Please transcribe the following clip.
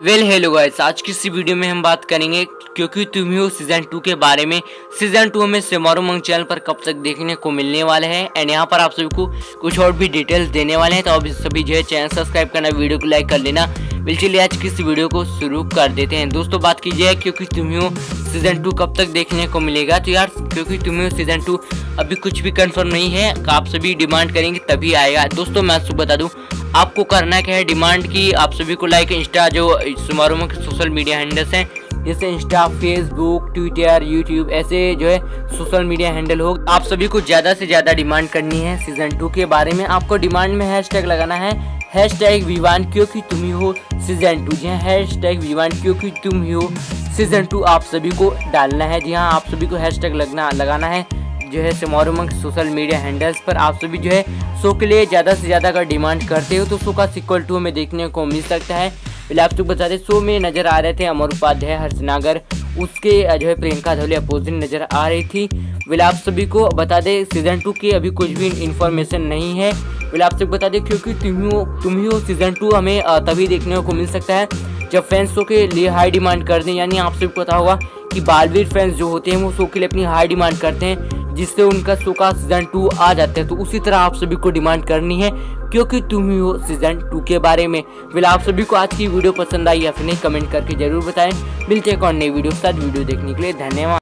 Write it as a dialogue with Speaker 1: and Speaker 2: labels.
Speaker 1: Well hello guys आज की इसी वीडियो में हम बात करेंगे क्योंकि तुम ही हो सीज़न टू के बारे में। सीज़न टू हमें सेमारो मंग चैनल पर कब तक देखने को मिलने वाले हैं? एंड यहाँ पर आप सभी को कुछ और भी डिटेल्स देने वाले हैं तो अभी सभी जो है चैनल सब्सक्राइब करना वीडियो को लाइक कर लेना। बिल्कुल आज की इस वीडियो को शुरू कर देते हैं। दोस्तों, बात कीजिए क्योंकि तुम्हें सीज़न टू कब तक देखने को मिलेगा? तो यार, क्योंकि तुम ही हो सीज़न टू अभी कुछ भी कंफर्म नहीं है आप सभी डिमांड करेंगे तभी आएगा। दोस्तों, मैं आपको बता दूँ, आपको करना क्या है डिमांड की? आप सभी को लाइक इंस्टा जो समारोह के सोशल मीडिया हैंडल्स हैं, जैसे इंस्टा फेसबुक ट्विटर यूट्यूब ऐसे जो है सोशल मीडिया हैंडल हो, आप सभी को ज़्यादा से ज़्यादा डिमांड करनी है सीज़न टू के बारे में। आपको डिमांड में हैश लगाना है हैश टैग विवान क्योंकि तुम ही हो सीज़न टू जी हाँ हैश टैग विवान क्योंकि तुम ही हो। सीज़न टू आप सभी को डालना है। जी हाँ आप सभी को हैश टैग लगना, लगाना है। जो है सिमोरमंग सोशल मीडिया हैंडल्स पर आप सभी जो है शो के लिए ज़्यादा से ज़्यादा अगर डिमांड करते हो तो शो का सिक्वल टू हमें देखने को मिल सकता है। पहले आप लोग बता दें शो में नज़र आ रहे थे अमर उपाध्याय, हर्षनागर। उसके जो है प्रियंका धोली अपोजिट नज़र आ रही थी। वेल आप सभी को बता दें सीज़न टू की अभी कुछ भी इन्फॉर्मेशन नहीं है। वेल आप सबको बता दें, क्योंकि तुम ही हो तुम ही हो सीज़न टू हमें तभी देखने को मिल सकता है, जब फैंस शो के लिए हाई डिमांड कर दें। यानी आप सबको पता होगा कि बालवीर फैंस जो होते हैं, वो शो के लिए अपनी हाई डिमांड करते हैं, जिससे उनका शो का सीज़न टू आ जाता है। तो उसी तरह आप सभी को डिमांड करनी है, क्योंकि तुम ही हो सीज़न टू के बारे में। फिर आप सभी को आज की वीडियो पसंद आई या फिर नहीं कमेंट करके ज़रूर बताएँ। मिलते हैं और नई वीडियो के साथ। वीडियो देखने के लिए धन्यवाद।